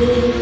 Bye-bye.